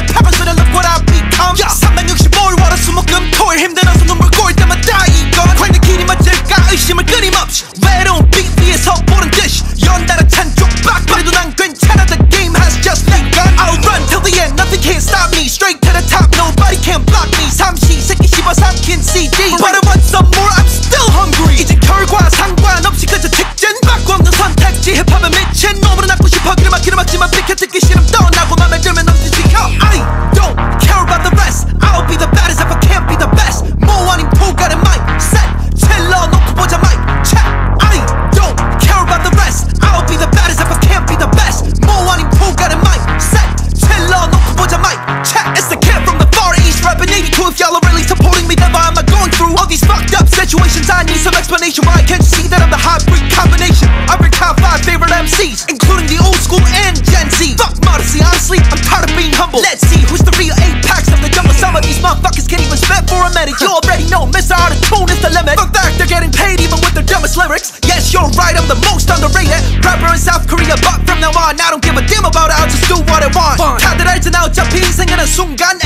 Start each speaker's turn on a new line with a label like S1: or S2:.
S1: 내 팝은 쓰는 look what I've become yeah. 365일 월화 수목금 토일 힘들어서 눈물 꼬일 때마다 이건 과연 길이 맞을까? 의심을 끊임없이 외로운 빛 위에서 보는 듯이 연달아 찬쪽 빡빡해도 난 괜찮아. The game has just begun. I'll run till the end. Nothing can stop me. Straight to the top. Nobody can block me. 삼시 새끼 씹어 삼킨 CG But I want some more. I'm still hungry. 이제 결과 상관없이 그저 직진. 바꾸 없는 선택지. 힙합에 미친 몸으로 낳고 싶어. 길을 막 길을 막지만 비켜 듣기 Let's see who's the real apex of the jungle. Some of these motherfuckers can't even spit for a minute. You already know, Mr. out of tune is the limit. Fuck fact, they're getting paid even with their dumbest lyrics. Yes, you're right, I'm the most underrated rapper in South Korea. But from now on, I don't give a damn about it. I'll just do what I want. 다들 알지 나 어차피 인생에는 순간